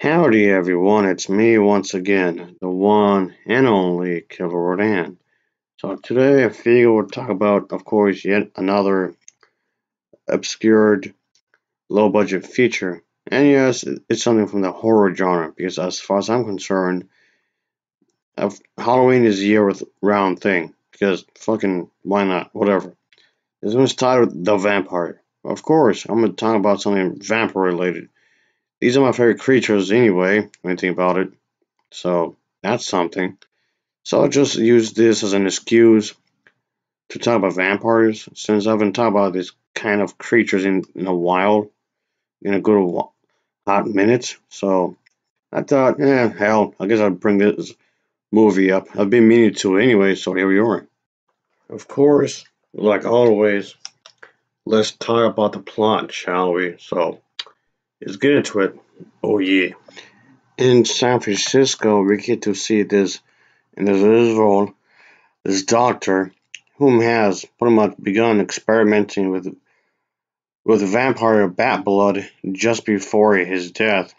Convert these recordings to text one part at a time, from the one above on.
Howdy everyone, it's me once again, the one and only Killer Rodan. So today I figure we'll talk about, of course, yet another obscured low budget feature. And yes, it's something from the horror genre, because as far as I'm concerned, Halloween is a year with round thing. Because fucking why not? Whatever. This one's titled The Vampire. Of course, I'm gonna talk about something vampire related. These are my favorite creatures anyway, when you think about it. So that's something. So I'll just use this as an excuse to talk about vampires, since I haven't talked about these kind of creatures in, in a while, in a good hot minute. So I thought, yeah, hell, I guess I'd bring this movie up. I've been meaning to anyway, so here we are. Of course, like always, let's talk about the plot, shall we? So let's get into it. Oh yeah. In San Francisco, we get to see this individual, this doctor, whom has pretty much begun experimenting with with vampire bat blood just before his death.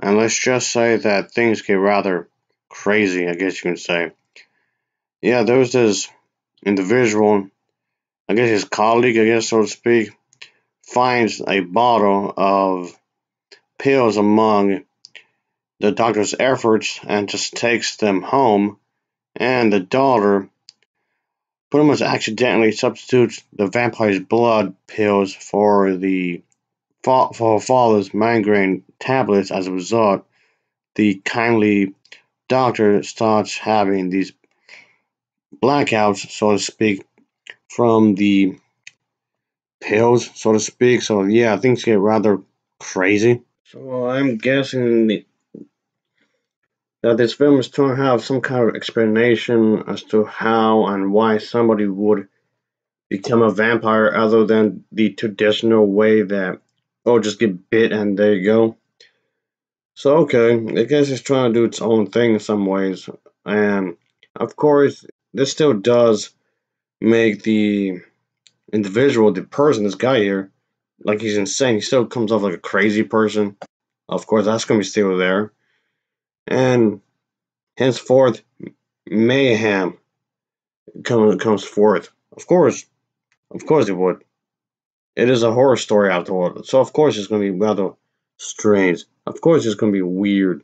And let's just say that things get rather crazy, I guess you can say. Yeah, there was this individual, I guess his colleague, I guess so to speak, finds a bottle of pills among the doctor's efforts and just takes them home. And the daughter pretty much accidentally substitutes the vampire's blood pills for the for her father's migraine tablets. As a result, the kindly doctor starts having these blackouts, so to speak, from the pills, so to speak. So yeah, things get rather crazy. So I'm guessing that this film is trying to have some kind of explanation as to how and why somebody would become a vampire other than the traditional way that oh just get bit and there you go. So okay, I guess it's trying to do its own thing in some ways. And of course this still does make the individual, the person, this guy here, like he's insane. He still comes off like a crazy person. Of course, that's gonna be still there. And henceforth, mayhem comes comes forth. Of course, of course it would. It is a horror story after all, so of course it's gonna be rather strange. Of course it's gonna be weird.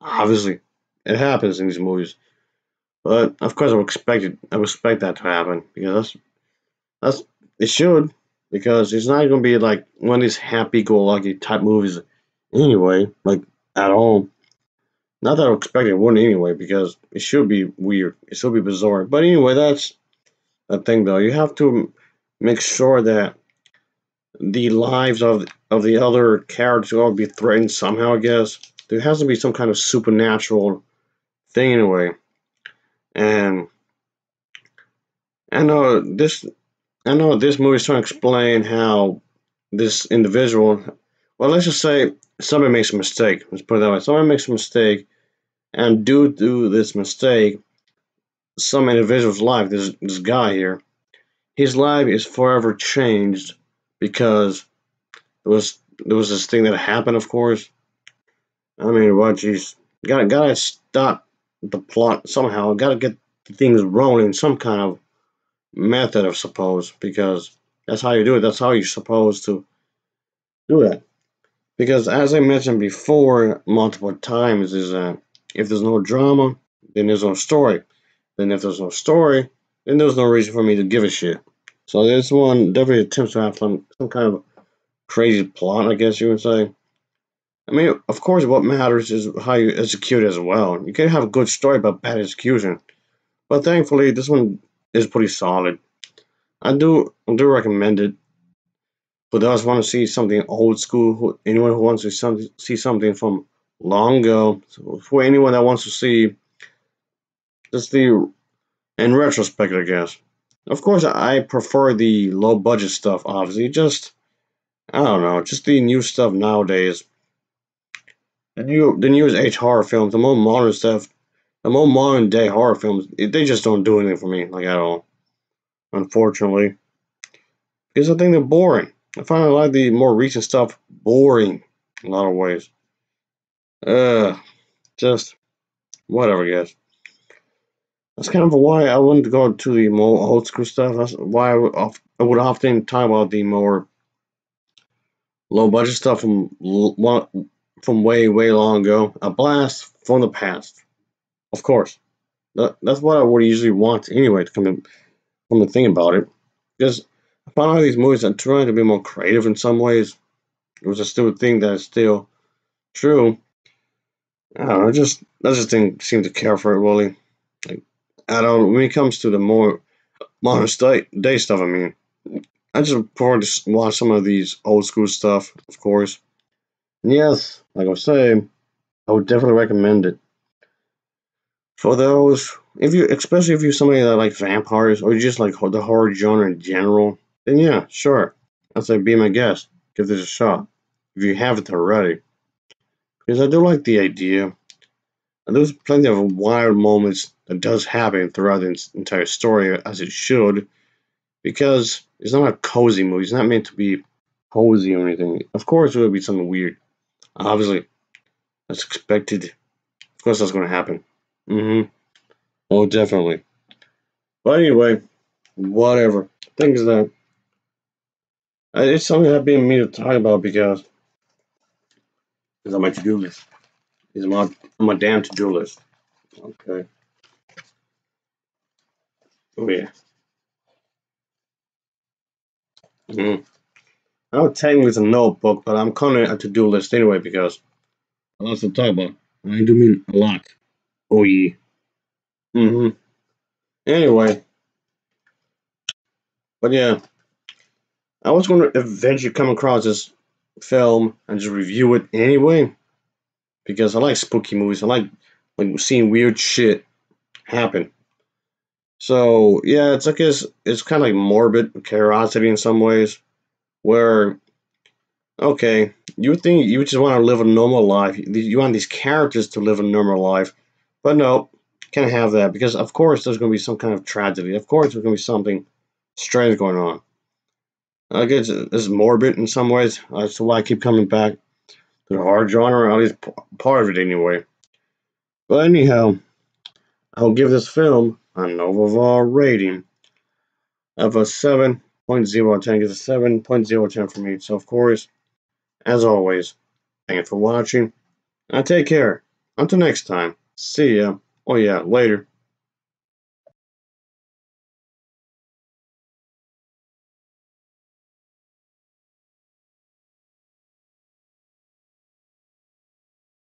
Obviously, it happens in these movies. But of course, I would expect it. I would expect that to happen because that's that's it should because it's not going to be like one of these happy-go-lucky type movies anyway, like at all. Not that I expect it wouldn't anyway because it should be weird. It should be bizarre. But anyway, that's the thing though. You have to make sure that the lives of of the other characters will be threatened somehow. I guess there has to be some kind of supernatural thing anyway. a way and I know uh, this I know this movie is trying to explain how this individual well let's just say somebody makes a mistake. Let's put it that way. Somebody makes a mistake and due to this mistake some individual's life this this guy here his life is forever changed because there was there was this thing that happened of course. I mean what geez gotta gotta stop the plot somehow. Got to get things rolling some kind of method, of suppose, because that's how you do it. That's how you're supposed to do that. Because as I mentioned before multiple times, is that if there's no drama, then there's no story. Then if there's no story, then there's no reason for me to give a shit. So this one definitely attempts to have some some kind of crazy plot, I guess you would say. I mean, of course, what matters is how you execute as well. You can have a good story, but bad execution. But thankfully, this one is pretty solid. I do I do recommend it. For those want to see something old school, who, anyone who wants to see something from long ago, so for anyone that wants to see just the in retrospect, I guess. Of course, I prefer the low budget stuff. Obviously, just I don't know, just the new stuff nowadays the new the newest age horror films, the more modern stuff, the more modern day horror films, they just don't do anything for me, like at all. Unfortunately, because I think they're boring. I find a lot of the more recent stuff boring in a lot of ways. Uh, just whatever, guys. That's kind of why I wouldn't go to the more old school stuff. That's why I would, I would often talk about the more low budget stuff from from way way long ago. A blast from the past, of course. That, that's what I would usually want anyway to come to come to think about it, because I found out these movies are trying to be more creative in some ways. It was a stupid thing that is still true. I don't know. Just I just didn't seem to care for it really. Like I don't. When it comes to the more modern day stuff, I mean, I just prefer to watch some of these old school stuff, of course. And yes, like I was saying, I would definitely recommend it for those. If you, especially if you're somebody that like vampires or you just like the horror genre in general, then yeah, sure. I'd say be my guest. Give this a shot if you haven't already, because I do like the idea. And there's plenty of wild moments that does happen throughout the entire story, as it should, because it's not a cozy movie. It's not meant to be cozy or anything. Of course, it would be something weird. Obviously, that's expected. Of course, that's going to happen. Mm-hmm. Oh, definitely. But anyway, whatever. Things that it's something I've me to talk about because it's on my to-do list. It's my my damn to-do list. Okay. Oh yeah. Mm-hmm. I know technically it's a notebook, but I'm calling it a to-do list anyway because I lots to talk about. I do mean a lot. Oh yeah. Mm-hmm. Anyway. But yeah. I was to eventually come across this film and just review it anyway. Because I like spooky movies. I like like seeing weird shit happen. So yeah, it's like it's it's kind of like morbid curiosity in some ways, where okay, you think you just want to live a normal life, you want these characters to live a normal life, but no, can't have that because of course there's going to be some kind of tragedy. Of course there's going to be something strange going on. I guess it's morbid in some ways. That's why I keep coming back to the horror genre, at least part of it anyway. But anyhow, I'll give this film an overall rating of a 7.0 out of 10. It's a 7.0 out of 10 for me. So, of course, as always, thank you for watching. And take care. Until next time. See ya. Oh, yeah, later.